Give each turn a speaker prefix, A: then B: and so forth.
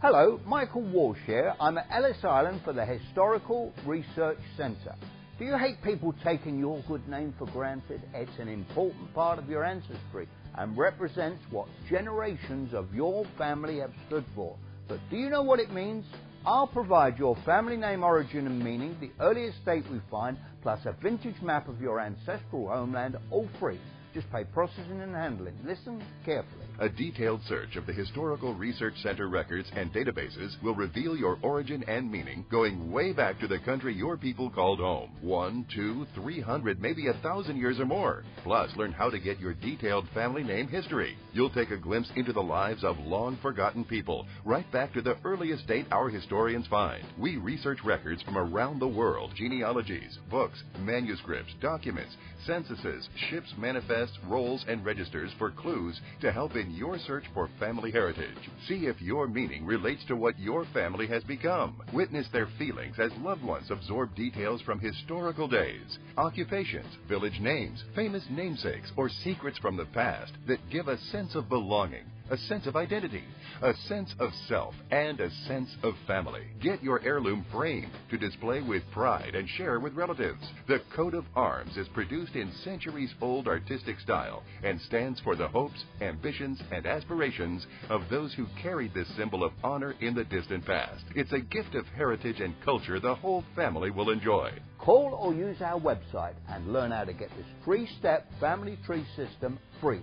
A: Hello, Michael Walsh here. I'm at Ellis Island for the Historical Research Centre. Do you hate people taking your good name for granted? It's an important part of your ancestry and represents what generations of your family have stood for. But do you know what it means? I'll provide your family name origin and meaning, the earliest date we find, plus a vintage map of your ancestral homeland, all free. Just pay processing and handling. Listen carefully.
B: A detailed search of the Historical Research Center records and databases will reveal your origin and meaning going way back to the country your people called home. One, two, three hundred, maybe a thousand years or more. Plus, learn how to get your detailed family name history. You'll take a glimpse into the lives of long forgotten people, right back to the earliest date our historians find. We research records from around the world, genealogies, books, manuscripts, documents, censuses, ships manifests, rolls, and registers for clues to help in your search for family heritage. See if your meaning relates to what your family has become. Witness their feelings as loved ones absorb details from historical days, occupations, village names, famous namesakes, or secrets from the past that give a sense of belonging a sense of identity, a sense of self, and a sense of family. Get your heirloom framed to display with pride and share with relatives. The coat of arms is produced in centuries old artistic style and stands for the hopes, ambitions, and aspirations of those who carried this symbol of honor in the distant past. It's a gift of heritage and culture the whole family will enjoy.
A: Call or use our website and learn how to get this three step family tree system free.